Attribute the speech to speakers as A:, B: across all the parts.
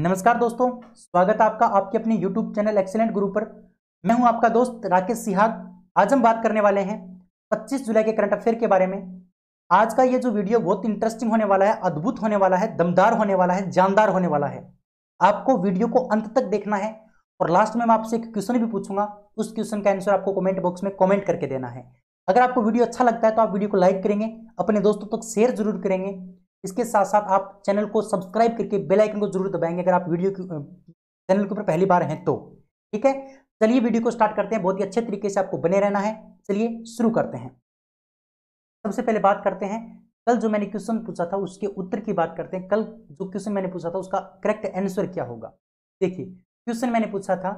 A: नमस्कार दोस्तों स्वागत है आपका आपके अपने YouTube चैनल एक्सेलेंट गुरु पर मैं हूं आपका दोस्त राकेश सिहाग आज हम बात करने वाले हैं 25 जुलाई के करंट अफेयर के बारे में आज का ये जो वीडियो बहुत इंटरेस्टिंग होने वाला है अद्भुत होने वाला है दमदार होने वाला है जानदार होने वाला है आपको वीडियो को अंत तक देखना है और लास्ट में मैं आपसे एक क्वेश्चन भी पूछूंगा उस क्वेश्चन का आंसर आपको कॉमेंट बॉक्स में कॉमेंट करके देना है अगर आपको वीडियो अच्छा लगता है तो आप वीडियो को लाइक करेंगे अपने दोस्तों तक शेयर जरूर करेंगे इसके साथ साथ आप चैनल को सब्सक्राइब करके बेल आइकन को जरूर दबाएंगे अगर आप वीडियो चैनल के ऊपर पहली बार हैं तो ठीक है चलिए वीडियो को स्टार्ट करते हैं बहुत ही अच्छे तरीके से आपको बने रहना है चलिए शुरू करते हैं सबसे पहले बात करते हैं कल जो मैंने क्वेश्चन पूछा था उसके उत्तर की बात करते हैं कल जो क्वेश्चन मैंने पूछा था उसका करेक्ट आंसर क्या होगा देखिए क्वेश्चन मैंने पूछा था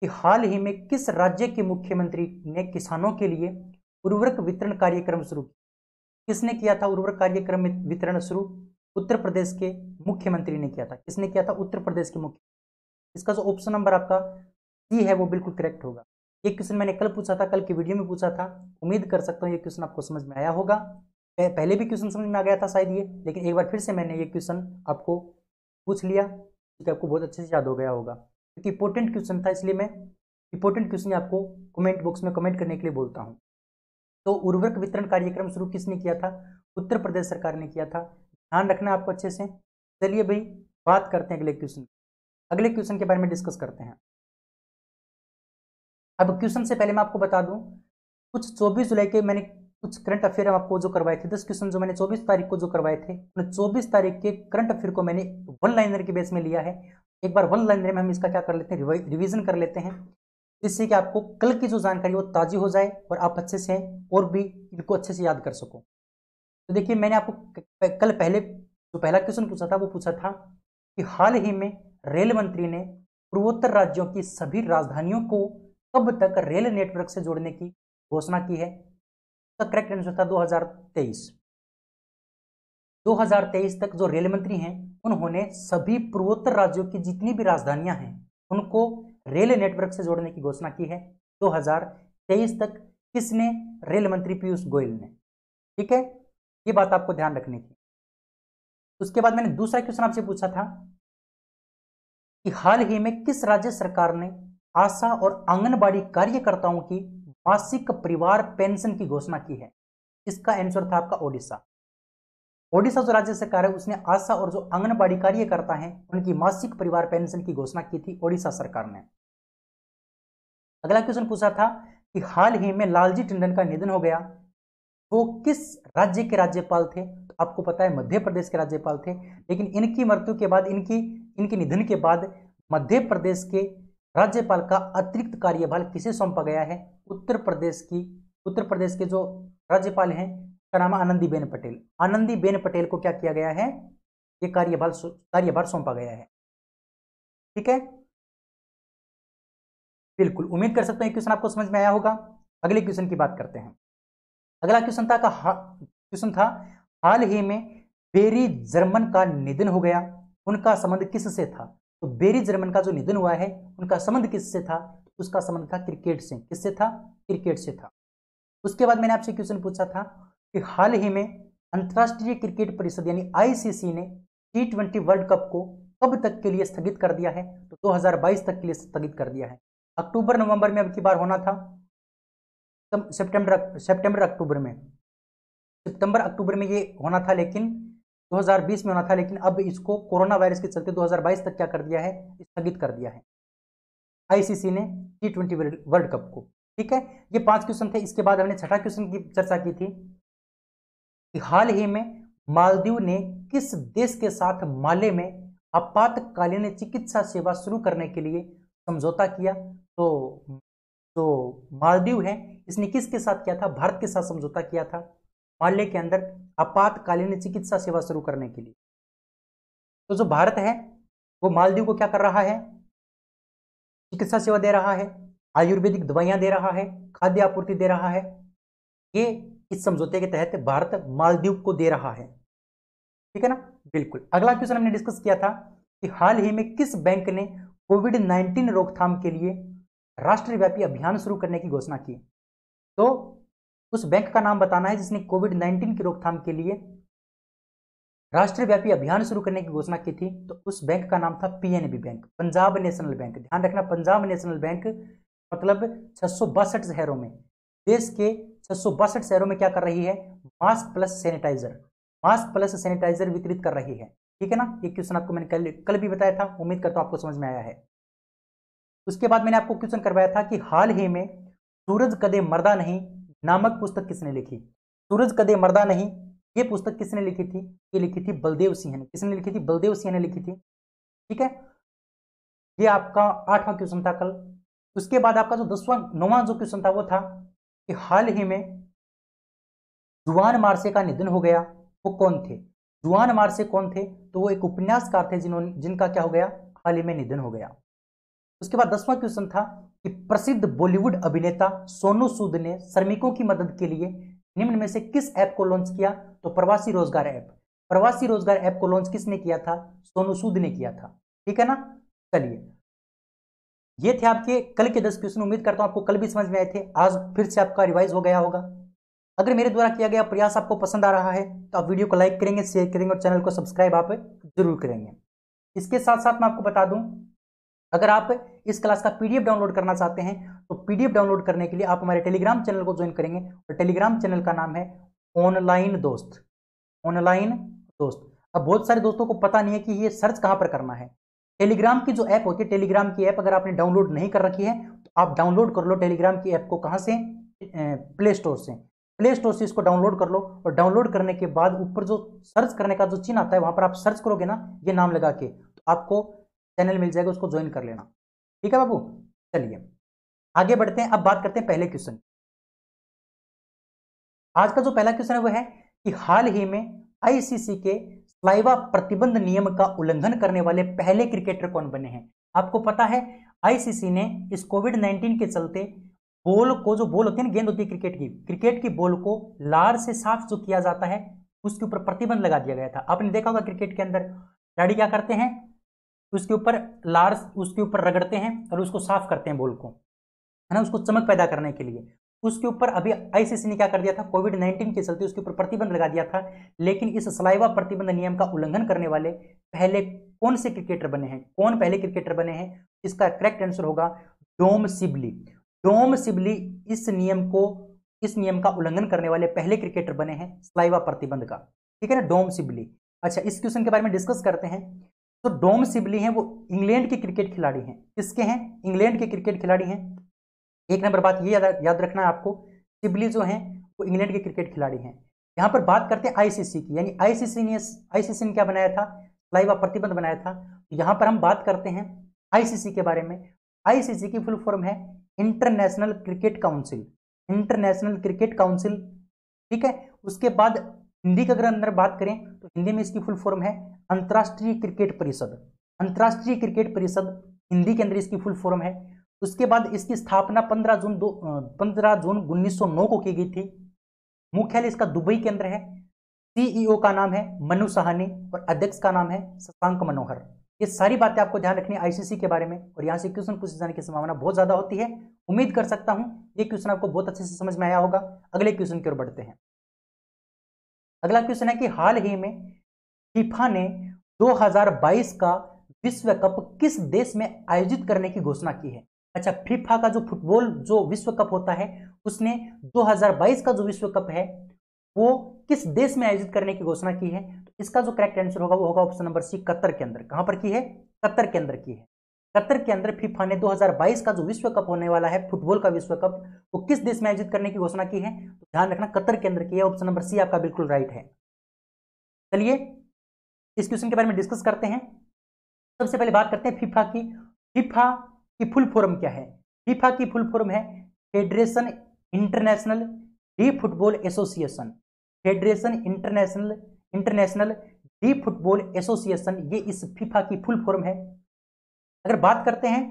A: कि हाल ही में किस राज्य के मुख्यमंत्री ने किसानों के लिए उर्वरक वितरण कार्यक्रम शुरू किया किसने किया था उर्वरक कार्यक्रम वितरण शुरू उत्तर प्रदेश के मुख्यमंत्री ने किया था किसने किया था उत्तर प्रदेश के मुख्य इसका जो ऑप्शन नंबर आपका सी है वो बिल्कुल करेक्ट होगा ये क्वेश्चन मैंने कल पूछा था कल की वीडियो में पूछा था उम्मीद कर सकता हूँ ये क्वेश्चन आपको समझ में आया होगा पहले भी क्वेश्चन समझ में आ गया था शायद ये लेकिन एक बार फिर से मैंने ये क्वेश्चन आपको पूछ लिया क्योंकि आपको बहुत अच्छे से याद हो गया होगा क्योंकि इंपॉर्टेंट क्वेश्चन था इसलिए मैं इंपॉर्टेंट क्वेश्चन आपको कमेंट बॉक्स में कमेंट करने के लिए बोलता हूँ तो उर्वरक वितरण कार्यक्रम शुरू किसने किया था उत्तर प्रदेश सरकार ने किया था ध्यान रखना आपको अच्छे से चलिए भाई बात करते हैं अगले क्वेश्चन अगले क्वेश्चन के बारे में डिस्कस करते हैं अब क्वेश्चन से पहले मैं आपको बता दूं कुछ 24 जुलाई के मैंने कुछ करंट अफेयर हम आपको जो करवाए थे दस क्वेश्चन जो मैंने 24 तारीख को जो करवाए थे उन 24 तारीख के करंट अफेयर को मैंने वन लाइनर के बेस में लिया है एक बार वन लाइनर में हम इसका क्या कर लेते हैं रिविजन कर लेते हैं जिससे कि आपको कल की जो जानकारी वो ताज़ी हो जाए और आप अच्छे से और भी इनको अच्छे से याद कर सको तो देखिए मैंने आपको कल पहले जो पहला क्वेश्चन पूछा था वो पूछा था कि हाल ही में रेल मंत्री ने पूर्वोत्तर राज्यों की सभी राजधानियों को कब तक रेल नेटवर्क से जोड़ने की घोषणा की है उसका करेक्ट आंसर था 2023 2023 तक जो रेल मंत्री हैं उन्होंने सभी पूर्वोत्तर राज्यों की जितनी भी राजधानियां हैं उनको रेल नेटवर्क से जोड़ने की घोषणा की है 2023 तक किसने रेल मंत्री पीयूष गोयल ने ठीक है ये बात आपको ध्यान रखनी थी उसके बाद मैंने दूसरा क्वेश्चन आपसे पूछा था कि हाल ही में किस राज्य सरकार ने आशा और आंगनबाड़ी कार्यकर्ताओं की मासिक परिवार पेंशन की घोषणा की है इसका आंसर था आपका ओडिशा ओडिशा जो राज्य सरकार है उसने आशा और जो आंगनबाड़ी कार्यकर्ता हैं उनकी मासिक परिवार पेंशन की घोषणा की थी ओडिशा सरकार ने अगला क्वेश्चन पूछा था कि हाल ही में लालजी टंडन का निधन हो गया वो किस राज्य के राज्यपाल थे तो आपको पता है मध्य प्रदेश के राज्यपाल थे लेकिन इनकी मृत्यु के बाद इनकी इनके निधन के बाद मध्य प्रदेश के राज्यपाल का अतिरिक्त कार्यभार किसे सौंपा गया है उत्तर प्रदेश की उत्तर प्रदेश के जो राज्यपाल हैं उनका नाम आनंदी बेन पटेल आनंदी बेन पटेल को क्या किया गया है ये कार्यभार कार्यभार सौंपा गया है ठीक है बिल्कुल उम्मीद कर सकते हैं क्वेश्चन आपको समझ में आया होगा अगले क्वेश्चन की बात करते हैं अगला क्वेश्चन था क्वेश्चन था हाल ही में बेरी जर्मन का निधन हो गया उनका संबंध किस से था तो बेरी जर्मन का जो निधन हुआ है उनका संबंध किससे था उसका संबंध था क्रिकेट से किससे था क्रिकेट से था उसके बाद मैंने आपसे क्वेश्चन पूछा था कि हाल ही में अंतर्राष्ट्रीय क्रिकेट परिषद यानी आईसीसी ने टी ट्वेंटी वर्ल्ड कप को कब तक के लिए स्थगित कर दिया है तो 2022 तक के लिए स्थगित कर दिया है अक्टूबर नवंबर में अब की बार होना था सितंबर सितंबर अक्टूबर में सितंबर अक्टूबर में ये होना था लेकिन 2020 में होना था लेकिन अब इसको कोरोना वायरस के चलते 2022 तक क्या कर दिया है स्थगित कर दिया है आईसीसी ने टी ट्वेंटी वर्ल्ड कप को ठीक है ये पांच क्वेश्चन थे इसके बाद हमने छठा क्वेश्चन की चर्चा की थी कि हाल ही में मालदीव ने किस देश के साथ माले में आपातकालीन चिकित्सा सेवा शुरू करने के लिए समझौता किया तो जो तो मालदीव है इसने किसके साथ किया था भारत के साथ समझौता किया था माले के अंदर आपातकालीन चिकित्सा सेवा शुरू करने के लिए तो जो भारत है वो मालदीव को क्या कर रहा है चिकित्सा सेवा दे रहा है आयुर्वेदिक दवाइयां दे रहा है खाद्य आपूर्ति दे रहा है ये इस समझौते के तहत भारत मालदीव को दे रहा है ठीक है ना बिल्कुल अगला क्वेश्चन हमने डिस्कस किया था कि हाल ही में किस बैंक ने कोविड 19 रोकथाम के लिए राष्ट्रव्यापी अभियान शुरू करने की घोषणा की तो उस बैंक का नाम बताना है जिसने कोविड नाइन्टीन की रोकथाम के लिए राष्ट्रव्यापी अभियान शुरू करने की घोषणा की थी तो उस बैंक का नाम था PNB bank Punjab national bank ध्यान रखना पंजाब नेशनल बैंक मतलब छह शहरों में देश के छह शहरों में क्या कर रही है mask plus sanitiser mask plus sanitiser वितरित कर रही है ठीक है ना ये क्वेश्चन आपको मैंने कल कल भी बताया था उम्मीद करता हूँ आपको समझ में आया है उसके बाद मैंने आपको क्वेश्चन करवाया था कि हाल ही में सूरज कदे मर्दा नहीं नामक पुस्तक किसने लिखी सूरज कदे मर्दा नहीं ये पुस्तक किसने लिखी थी ये लिखी थी बलदेव सिंह ने किसने लिखी थी बलदेव सिंह ने लिखी थी ठीक है ये आपका आठवां क्वेश्चन था कल उसके बाद आपका जो दसवां नौवा जो क्वेश्चन था वो था कि हाल ही में जुआन मार्से का निधन हो गया वो कौन थे जुआन मार्से कौन थे तो वो एक उपन्यासकार थे जिन्होंने जिनका क्या हो गया हाल ही में निधन हो गया उसके बाद दसवां क्वेश्चन था कि प्रसिद्ध बॉलीवुड अभिनेता सोनू सूद ने श्रमिकों की मदद के लिए निम्न में से किस ऐप को लॉन्च किया तो प्रवासी रोजगार ऐप प्रवासी रोजगार ऐप को लॉन्च किसने किया था सोनू सूद ने किया था ठीक है ना चलिए ये थे आपके कल के दस क्वेश्चन उम्मीद करता हूं आपको कल भी समझ में आए थे आज फिर से आपका रिवाइज हो गया होगा अगर मेरे द्वारा किया गया प्रयास आपको पसंद आ रहा है तो आप वीडियो को लाइक करेंगे शेयर करेंगे और चैनल को सब्सक्राइब आप जरूर करेंगे इसके साथ साथ मैं आपको बता दूं अगर आप इस क्लास का पीडीएफ डाउनलोड करना चाहते हैं तो पीडीएफ डाउनलोड करने के लिए आप हमारे टेलीग्राम चैनल को ज्वाइन करेंगे और टेलीग्राम चैनल का नाम है ऑनलाइन दोस्त ऑनलाइन दोस्त अब बहुत सारे दोस्तों को पता नहीं है कि ये सर्च कहाँ पर करना है टेलीग्राम की जो ऐप होती है टेलीग्राम की ऐप अगर आपने डाउनलोड नहीं कर रखी है तो आप डाउनलोड कर लो टेलीग्राम की ऐप को कहाँ से प्ले स्टोर से प्ले स्टोर से इसको डाउनलोड कर लो और डाउनलोड करने के बाद ऊपर जो सर्च करने का जो चिन्ह आता है वहाँ पर आप सर्च करोगे ना ये नाम लगा के तो आपको चैनल मिल जाएगा उसको ज्वाइन कर लेना ठीक है बाबू चलिए आगे बढ़ते हैं अब बात करते हैं पहले क्वेश्चन आज का जो पहला क्वेश्चन है वो है कि हाल ही में आईसीसी के स्लाइवा प्रतिबंध नियम का उल्लंघन करने वाले पहले क्रिकेटर कौन बने हैं आपको पता है आईसीसी ने इस कोविड 19 के चलते बॉल को जो बॉल होती है ना गेंद होती है क्रिकेट की क्रिकेट की बॉल को लार से साफ जो किया जाता है उसके ऊपर प्रतिबंध लगा दिया गया था आपने देखा होगा क्रिकेट के अंदर खिलाड़ी क्या करते हैं उसके ऊपर लार्स उसके ऊपर रगड़ते हैं और उसको साफ करते हैं बोल को है ना उसको चमक पैदा करने के लिए उसके ऊपर अभी आईसीसी ने क्या कर दिया था कोविड नाइन्टीन के चलते उसके ऊपर प्रतिबंध लगा दिया था लेकिन इस सलाइवा प्रतिबंध नियम का उल्लंघन करने वाले पहले कौन से क्रिकेटर बने हैं कौन पहले क्रिकेटर बने हैं इसका करेक्ट आंसर होगा डोम सिबली डोम सिबली इस नियम को इस नियम का उल्लंघन करने वाले पहले क्रिकेटर बने हैं सलाइवा प्रतिबंध का ठीक है ना डोम सिबली अच्छा इस क्वेश्चन के बारे में डिस्कस करते हैं तो डोम सिबली हैं वो इंग्लैंड के क्रिकेट खिलाड़ी हैं किसके हैं इंग्लैंड के क्रिकेट खिलाड़ी हैं एक नंबर बात ये याद रखना है आपको सिबली जो हैं वो इंग्लैंड के क्रिकेट खिलाड़ी हैं यहाँ पर बात करते हैं आईसीसी की यानी आईसीसी ने आईसीसी ने क्या बनाया था लाइवा प्रतिबंध बनाया था तो यहाँ पर हम बात करते हैं आईसीसी के बारे में आईसीसी की फुल फॉर्म है international cricket council international cricket council ठीक है उसके बाद हिंदी का अगर अंदर बात करें तो हिंदी में इसकी फुल फॉर्म है अंतर्राष्ट्रीय क्रिकेट परिषद अंतर्राष्ट्रीय क्रिकेट परिषद हिंदी के अंदर इसकी फुल फॉर्म है उसके बाद इसकी स्थापना 15 जून दो पंद्रह जून 1909 को की गई थी मुख्यालय इसका दुबई के अंदर है सीईओ e का नाम है मनु सहानी और अध्यक्ष का नाम है शशांक मनोहर ये सारी बातें आपको ध्यान रखनी है आईसीसी के बारे में और यहाँ से क्वेश्चन पूछे जाने की संभावना बहुत ज्यादा होती है उम्मीद कर सकता हूँ ये क्वेश्चन आपको बहुत अच्छे से समझ में आया होगा अगले क्वेश्चन की ओर बढ़ते हैं अगला क्वेश्चन है कि हाल ही में फीफा ने 2022 का विश्व कप किस देश में आयोजित करने की घोषणा की है अच्छा फीफा का जो फुटबॉल जो विश्व कप होता है उसने 2022 का जो विश्व कप है वो किस देश में आयोजित करने की घोषणा की है तो इसका जो करेक्ट आंसर होगा वो होगा ऑप्शन नंबर सी कतर के अंदर कहां पर की है कतर के अंदर की है कतर के अंदर फीफा ने 2022 का जो विश्व कप होने वाला है फुटबॉल का विश्व कप वो किस देश में आयोजित करने की घोषणा की है तो ध्यान रखना कतर के अंदर की है ऑप्शन नंबर सी आपका बिल्कुल राइट है चलिए इस क्वेश्चन के बारे में डिस्कस करते हैं सबसे पहले बात करते हैं फीफा की फीफा की फुल फॉर्म क्या है फीफा की फुल फॉर्म है federation international de football Association Federation International International de football Association ये इस फीफा की फुल फॉर्म है अगर बात करते हैं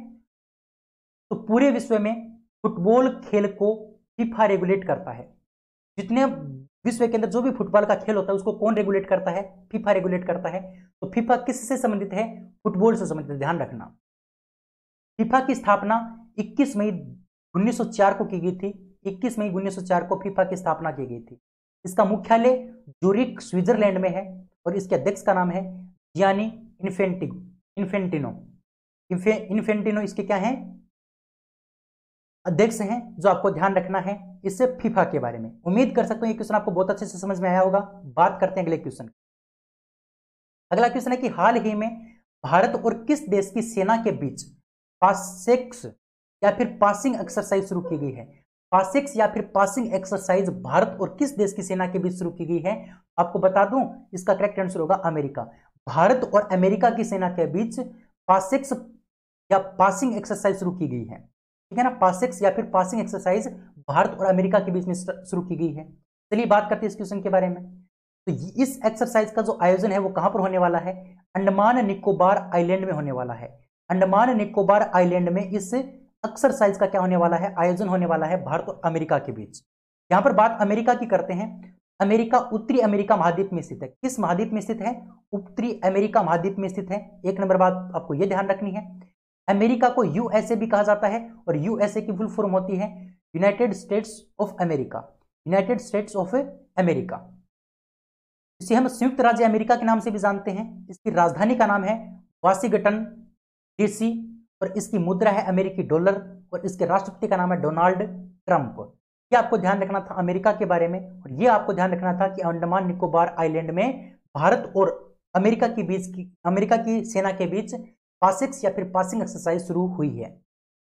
A: तो पूरे विश्व में फुटबॉल खेल को फीफा रेगुलेट करता है जितने विश्व के अंदर जो भी फुटबॉल का खेल होता है उसको कौन रेगुलेट करता है फीफा रेगुलेट करता है तो फीफा किस से संबंधित है फुटबॉल से संबंधित ध्यान रखना फीफा की स्थापना 21 मई 1904 को की गई थी 21 मई 1904 को फीफा की स्थापना की गई थी इसका मुख्यालय जूरिक स्विट्जरलैंड में है और इसके अध्यक्ष का नाम है जियानी इन्फेंटिगो इन्फेंटिनो इन्फेंटिनो इसके क्या है अध्यक्ष हैं जो आपको ध्यान रखना है इससे फीफा के बारे में उम्मीद कर सकते हैं ये क्वेश्चन आपको बहुत अच्छे से समझ में आया होगा बात करते हैं अगले क्वेश्चन अगला क्वेश्चन है कि हाल ही में भारत और किस देश की सेना के बीच पासेक्स या फिर पासिंग एक्सरसाइज शुरू की गई है पासिक्स या फिर पासिंग एक्सरसाइज भारत और किस देश की सेना के बीच शुरू की गई है आपको बता दूं इसका करेक्ट आंसर होगा अमेरिका भारत और अमेरिका की सेना के बीच पासिक्स या पासिंग एक्सरसाइज शुरू की गई है ठीक है ना पासिक्स या फिर पासिंग एक्सरसाइज भारत और अमेरिका के बीच में शुरू की गई है चलिए बात करते हैं इस क्वेश्चन के बारे में तो इस एक्सरसाइज का जो आयोजन है वो कहां पर होने वाला है अंडमान निकोबार आइलैंड में होने वाला है अंडमान निकोबार आइलैंड में इस एक्सरसाइज का क्या होने वाला है आयोजन होने वाला है भारत और अमेरिका के बीच यहां पर बात अमेरिका की करते हैं अमेरिका उत्तरी अमेरिका महाद्वीप में स्थित है किस महाद्वीप में स्थित है उत्तरी अमेरिका महाद्वीप में स्थित है एक नंबर बात आपको यह ध्यान रखनी है अमेरिका को यूएसए भी कहा जाता है और यूएसए की फुल फॉर्म होती है United States of America United States of America इसे हम संयुक्त राज्य अमेरिका के नाम से भी जानते हैं इसकी राजधानी का नाम है वाशिंगटन डीसी और इसकी मुद्रा है अमेरिकी डॉलर और इसके राष्ट्रपति का नाम है डोनाल्ड ट्रंप ये आपको ध्यान रखना था अमेरिका के बारे में और ये आपको ध्यान रखना था कि अंडमान निकोबार आइलैंड में भारत और अमेरिका के बीच की अमेरिका की सेना के बीच पासिक्स या फिर पासिंग एक्सरसाइज शुरू हुई है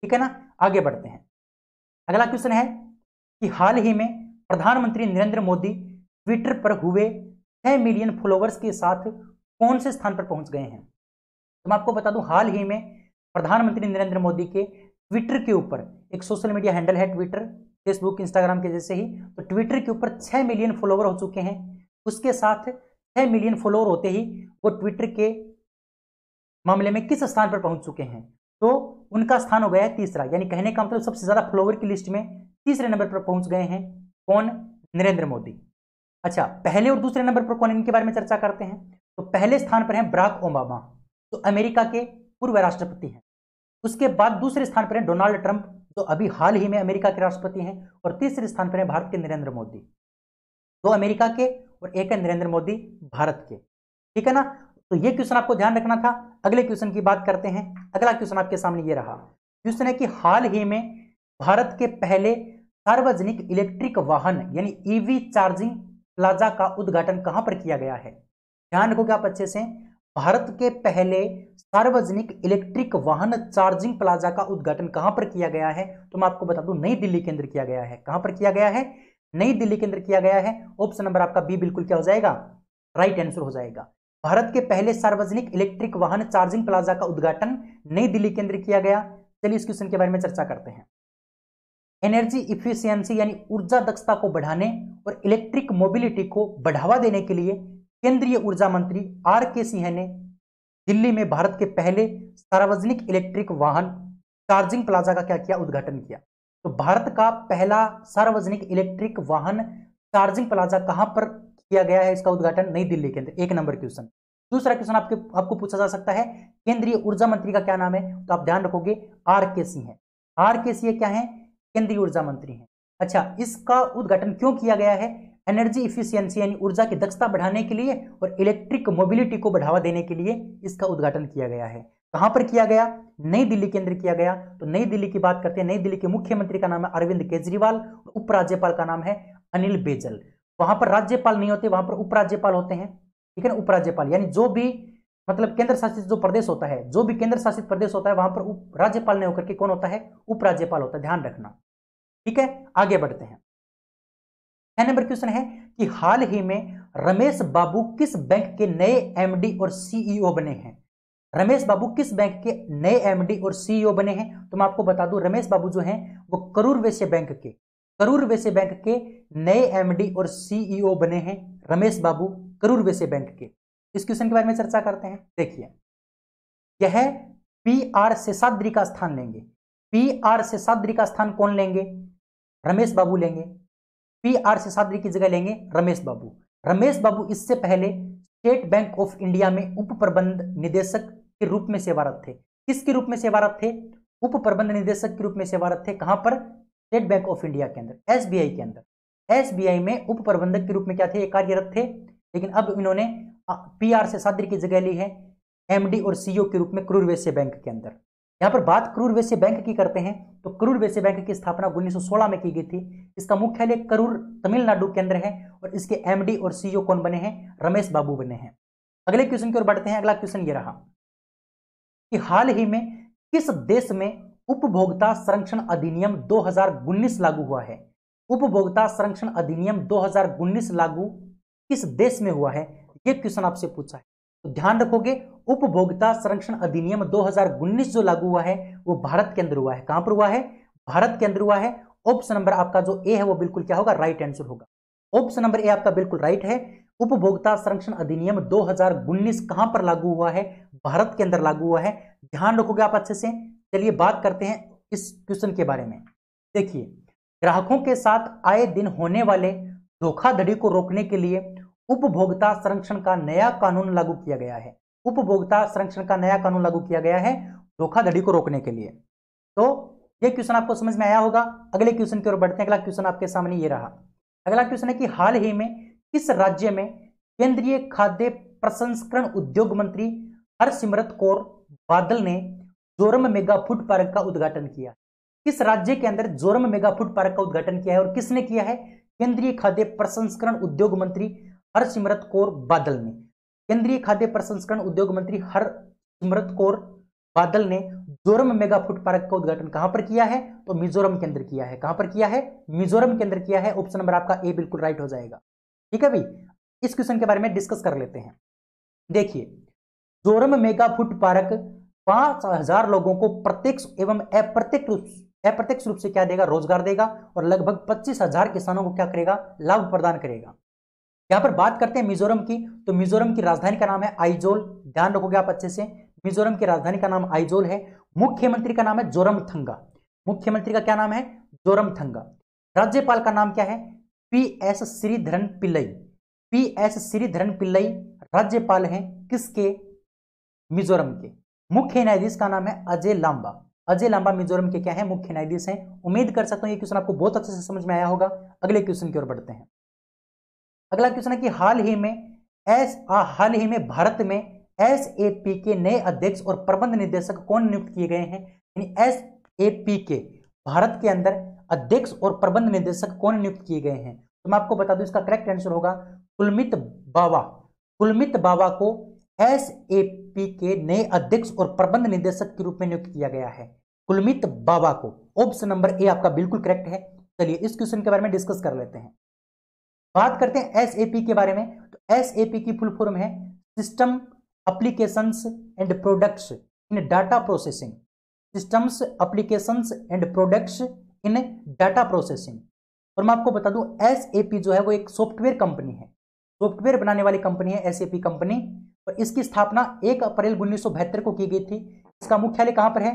A: ठीक है ना आगे बढ़ते हैं अगला क्वेश्चन है कि हाल ही में प्रधानमंत्री नरेंद्र मोदी ट्विटर पर हुए छह मिलियन फॉलोवर्स के साथ कौन से स्थान पर पहुंच गए हैं तो मैं आपको बता दूं हाल ही में प्रधानमंत्री नरेंद्र मोदी के ट्विटर के ऊपर एक सोशल मीडिया हैंडल है ट्विटर फेसबुक इंस्टाग्राम के जैसे ही तो ट्विटर के ऊपर छह मिलियन फॉलोवर हो चुके हैं उसके साथ छह मिलियन फॉलोवर होते ही वो ट्विटर के मामले में किस स्थान पर पहुंच चुके हैं तो उनका स्थान हो गया है तीसरा यानी कहने का मतलब सबसे ज़्यादा फ्लोवर की लिस्ट में तीसरे नंबर पर पहुंच गए हैं कौन नरेंद्र मोदी अच्छा पहले और दूसरे नंबर पर कौन इनके बारे में चर्चा करते हैं तो पहले स्थान पर हैं ब्राक ओबामा जो तो अमेरिका के पूर्व राष्ट्रपति हैं उसके बाद दूसरे स्थान पर हैं डोनाल्ड ट्रंप जो तो अभी हाल ही में अमेरिका के राष्ट्रपति हैं और तीसरे स्थान पर हैं भारत के नरेंद्र मोदी दो अमेरिका के और एक है नरेंद्र मोदी भारत के ठीक है ना तो ये क्वेश्चन आपको ध्यान रखना था अगले क्वेश्चन की बात करते हैं अगला क्वेश्चन आपके सामने ये रहा क्वेश्चन है कि हाल ही में भारत के पहले सार्वजनिक इलेक्ट्रिक वाहन यानी ईवी चार्जिंग प्लाजा का उद्घाटन कहां पर किया गया है ध्यान रखोगे आप अच्छे से भारत के पहले सार्वजनिक इलेक्ट्रिक वाहन चार्जिंग प्लाजा का उद्घाटन कहां पर किया गया है तो मैं आपको बता दूं नई दिल्ली के अंदर किया गया है कहां पर किया गया है नई दिल्ली के अंदर किया गया है ऑप्शन नंबर आपका बी बिल्कुल क्या हो जाएगा राइट आंसर हो जाएगा भारत के पहले सार्वजनिक इलेक्ट्रिक वाहन चार्जिंग प्लाजा का उद्घाटन नई दिल्ली के अंदर किया गया चलिए इस क्वेश्चन के बारे में चर्चा करते हैं एनर्जी इफिशियंसी यानी ऊर्जा दक्षता को बढ़ाने और इलेक्ट्रिक मोबिलिटी को बढ़ावा देने के लिए केंद्रीय ऊर्जा मंत्री आर के सिंह ने दिल्ली में भारत के पहले सार्वजनिक इलेक्ट्रिक वाहन चार्जिंग प्लाजा का क्या किया उद्घाटन किया तो भारत का पहला सार्वजनिक इलेक्ट्रिक वाहन चार्जिंग प्लाजा कहां पर किया गया है इसका उद्घाटन नई दिल्ली के अंदर एक नंबर क्वेश्चन दूसरा क्वेश्चन आपके आपको पूछा जा सकता है केंद्रीय ऊर्जा मंत्री का क्या नाम है तो आप ध्यान रखोगे आर के सिंह है आर के सिंह क्या है केंद्रीय ऊर्जा मंत्री है अच्छा इसका उद्घाटन क्यों किया गया है एनर्जी इफिशियंसी यानी ऊर्जा की दक्षता बढ़ाने के लिए और इलेक्ट्रिक मोबिलिटी को बढ़ावा देने के लिए इसका उद्घाटन किया गया है कहां पर किया गया नई दिल्ली के अंदर किया गया तो नई दिल्ली की बात करते हैं नई दिल्ली के मुख्यमंत्री का नाम है अरविंद केजरीवाल उपराज्यपाल का नाम है अनिल बेजल वहां पर राज्यपाल नहीं होते वहां पर उपराज्यपाल होते हैं ठीक है ना उपराज्यपाल यानी जो भी मतलब केंद्र शासित जो प्रदेश होता है जो भी केंद्र शासित प्रदेश होता है वहां पर राज्यपाल नहीं होकर के कौन होता है उपराज्यपाल होता है ध्यान रखना ठीक है आगे बढ़ते हैं नंबर क्वेश्चन है कि हाल ही में रमेश बाबू किस बैंक के नए एमडी और सीईओ e बने हैं रमेश बाबू किस बैंक के नए एमडी और सीईओ e बने हैं तो मैं आपको बता दूं रमेश बाबू जो हैं वो करूर वैश्य बैंक के करूर वैसे बैंक के नए एमडी और सीईओ e बने हैं रमेश बाबू करूर वैसे बैंक के इस क्वेश्चन के बारे में चर्चा करते हैं देखिए यह पी आर शेषाद्री का स्थान लेंगे पी आर शेषाद्री का स्थान कौन लेंगे रमेश बाबू लेंगे पी आर शेषाद्री की जगह लेंगे रमेश बाबू रमेश बाबू इससे पहले स्टेट बैंक ऑफ इंडिया में उप प्रबंध निदेशक के रूप में सेवारत थे किसके रूप में सेवारत थे उप प्रबंध निदेशक के रूप में सेवारत थे कहां पर स्टेट बैंक ऑफ इंडिया के अंदर एस के अंदर एस में उप प्रबंधक के रूप में क्या थे कार्यरत थे लेकिन अब इन्होंने पी से सादरी की जगह ली है एम और सी के रूप में क्रूर वैश्य बैंक के अंदर यहाँ पर बात क्रूर वैश्य बैंक की करते हैं तो क्रूर वैश्य बैंक की स्थापना 1916 में की गई थी इसका मुख्यालय करूर तमिलनाडु के अंदर है और इसके एमडी और सीईओ कौन बने हैं रमेश बाबू बने हैं अगले क्वेश्चन की ओर बढ़ते हैं अगला क्वेश्चन ये रहा कि हाल ही में किस देश में उपभोक्ता संरक्षण अधिनियम 2019 लागू हुआ है उपभोक्ता संरक्षण अधिनियम 2019 लागू किस देश में हुआ है यह क्वेश्चन आपसे पूछा है तो ध्यान रखोगे उपभोक्ता संरक्षण अधिनियम 2019 जो लागू हुआ है वो भारत के अंदर हुआ है कहां पर हुआ है भारत के अंदर हुआ है ऑप्शन नंबर आपका जो ए है वो बिल्कुल क्या होगा राइट आंसर होगा ऑप्शन नंबर ए आपका बिल्कुल राइट है उपभोक्ता संरक्षण अधिनियम 2019 कहां पर लागू हुआ है भारत के अंदर लागू हुआ है ध्यान रखोगे आप अच्छे से चलिए बात करते हैं इस क्वेश्चन के बारे में देखिए ग्राहकों के साथ आए दिन होने वाले धोखाधड़ी को रोकने के लिए उपभोक्ता संरक्षण का नया कानून लागू किया गया है उपभोक्ता संरक्षण का नया कानून लागू किया गया है धोखाधड़ी को रोकने के लिए तो यह क्वेश्चन आपको समझ में आया होगा अगले क्वेश्चन की ओर बढ़ते हैं अगला क्वेश्चन आपके सामने ये रहा अगला क्वेश्चन है कि हाल ही में किस राज्य में केंद्रीय खाद्य प्रसंस्करण उद्योग मंत्री हरसिमरत कौर बादल ने जोरम मेगा फूड पार्क का उद्घाटन किया किस राज्य के अंदर जोरम मेगा फूड पार्क का उद्घाटन किया है और किसने किया है केंद्रीय खाद्य प्रसंस्करण उद्योग मंत्री हरसिमरत कौर बादल ने केंद्रीय खाद्य प्रसंस्करण उद्योग मंत्री हरसिमरत कौर बादल ने जोरम मेगा फूड पार्क का उद्घाटन कहां पर किया है तो मिजोरम के अंदर किया है कहां पर किया है मिजोरम के अंदर किया है ऑप्शन नंबर आपका ए बिल्कुल राइट हो जाएगा ठीक है भाई इस क्वेश्चन के बारे में डिस्कस कर लेते हैं देखिए जोरम मेगा फूड पार्क पांच हजार लोगों को प्रत्यक्ष एवं अप्रत्यक्ष रूप अप्रत्यक्ष रूप से क्या देगा रोजगार देगा और लगभग पच्चीस हजार किसानों को क्या करेगा लाभ प्रदान करेगा यहां पर बात करते हैं मिजोरम की तो मिजोरम की राजधानी का नाम है आइजोल ध्यान रखोगे आप अच्छे से मिजोरम की राजधानी का नाम आइजोल है मुख्यमंत्री का नाम है जोरम थंगा मुख्यमंत्री का क्या नाम है जोरम थंगा राज्यपाल का नाम क्या है P S Sreedharan Pillai P S Sreedharan Pillai राज्यपाल है किसके मिजोरम के मुख्य न्यायाधीश का नाम है अजय लांबा अजय लांबा मिजोरम के क्या है मुख्य न्यायाधीश हैं उम्मीद कर सकता हूं ये क्वेश्चन आपको बहुत अच्छे से समझ में आया होगा अगले क्वेश्चन की ओर बढ़ते हैं अगला क्वेश्चन है कि हाल ही में एस आ, हाल ही में भारत में एस ए पी के नए अध्यक्ष और प्रबंध निदेशक कौन नियुक्त किए गए हैं यानी एस ए पी के भारत के अंदर अध्यक्ष और प्रबंध निदेशक कौन नियुक्त किए गए हैं तो मैं आपको बता दूं इसका करेक्ट आंसर होगा कुलमित बाबा कुलमित बाबा को एस ए पी के नए अध्यक्ष और प्रबंध निदेशक के रूप में नियुक्त किया गया है कुलमित बाबा को ऑप्शन नंबर ए आपका बिल्कुल करेक्ट है चलिए इस क्वेश्चन के बारे में डिस्कस कर लेते हैं बात करते हैं एस ए पी के बारे में तो एस ए पी की फुल फॉर्म है system application and products in data processing systems application and products in data processing और मैं आपको बता दूं एस ए पी जो है वो एक सॉफ्टवेयर कंपनी है सॉफ्टवेयर बनाने वाली कंपनी है एस ए पी कंपनी और तो इसकी स्थापना 1 अप्रैल उन्नीस को की गई थी इसका मुख्यालय कहां पर है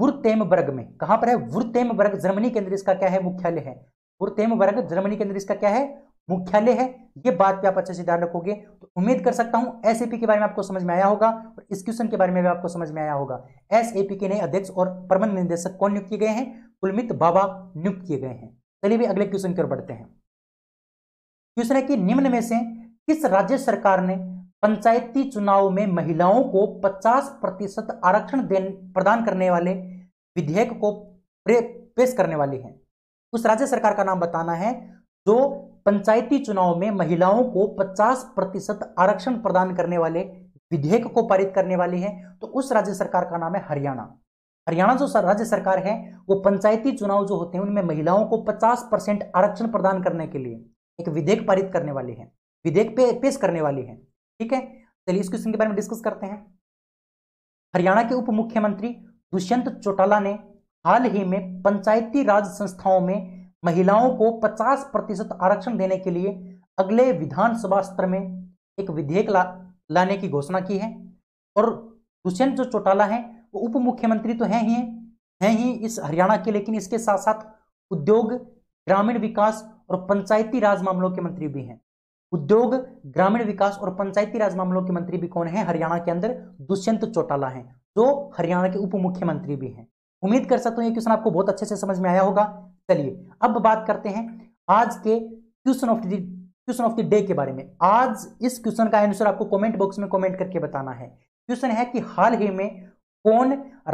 A: वुरतेमबर्ग में कहां पर है वुरतेमबर्ग जर्मनी के अंदर इसका क्या है मुख्यालय है वुरतेमबर्ग जर्मनी के अंदर इसका क्या है मुख्यालय है ये बात भी आप अच्छे से ध्यान रखोगे तो उम्मीद कर सकता हूं एस के बारे में आपको समझ में आया होगा और इस क्वेश्चन के बारे में भी आपको समझ में आया होगा एस के नए अध्यक्ष और प्रबंध निदेशक कौन नियुक्त किए गए हैं कुलमित बाबा नियुक्त किए गए हैं चलिए भी अगले क्वेश्चन की ओर बढ़ते हैं क्वेश्चन है कि निम्न में से किस राज्य सरकार ने पंचायती चुनाव में महिलाओं को 50 प्रतिशत आरक्षण प्रदान करने वाले विधेयक को पेश करने वाली है उस राज्य सरकार का नाम बताना है जो पंचायती चुनाव में महिलाओं को 50 प्रतिशत आरक्षण प्रदान करने वाले विधेयक को पारित करने वाली है तो उस राज्य सरकार का नाम है हरियाणा हरियाणा जो राज्य सरकार है वो पंचायती चुनाव जो होते हैं उनमें महिलाओं को 50 परसेंट आरक्षण प्रदान करने के लिए एक विधेयक पारित करने वाली है विधेयक पे, पेश करने वाली है ठीक है चलिए इस क्वेश्चन के बारे में डिस्कस करते हैं हरियाणा के उप मुख्यमंत्री दुष्यंत चौटाला ने हाल ही में पंचायती राज संस्थाओं में महिलाओं को 50 प्रतिशत आरक्षण देने के लिए अगले विधानसभा सत्र में एक विधेयक ला, लाने की घोषणा की है और दुष्यंत जो चौटाला है वो उप मुख्यमंत्री तो हैं ही हैं ही इस हरियाणा के लेकिन इसके साथ साथ उद्योग ग्रामीण विकास और पंचायती राज मामलों के मंत्री भी हैं उद्योग ग्रामीण विकास और पंचायती राज मामलों के मंत्री भी कौन है हरियाणा के अंदर दुष्यंत चौटाला है जो हरियाणा के उप मुख्यमंत्री भी हैं उम्मीद कर सकते हैं ये क्वेश्चन आपको बहुत अच्छे से समझ में आया होगा चलिए अब बात करते हैं आज के question of the question of the day के बारे में आज इस क्वेश्चन का आंसर आपको कमेंट बॉक्स में कमेंट करके बताना है क्वेश्चन है कि हाल ही में कौन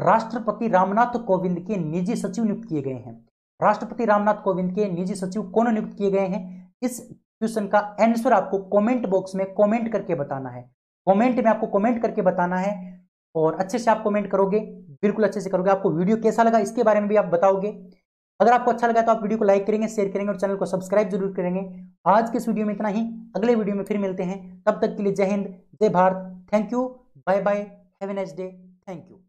A: राष्ट्रपति रामनाथ कोविंद के निजी सचिव नियुक्त किए गए हैं राष्ट्रपति रामनाथ कोविंद के निजी सचिव कौन नियुक्त किए गए हैं इस क्वेश्चन का आंसर आपको कमेंट बॉक्स में कमेंट करके बताना है कमेंट में आपको कमेंट करके बताना है और अच्छे से आप कमेंट करोगे बिल्कुल अच्छे से करोगे आपको वीडियो कैसा लगा इसके बारे में भी आप बताओगे अगर आपको अच्छा लगा तो आप वीडियो को लाइक करेंगे शेयर करेंगे और चैनल को सब्सक्राइब जरूर करेंगे आज के इस वीडियो में इतना ही अगले वीडियो में फिर मिलते हैं तब तक के लिए जय हिंद जय Bharat thank you bye bye have a nice day thank you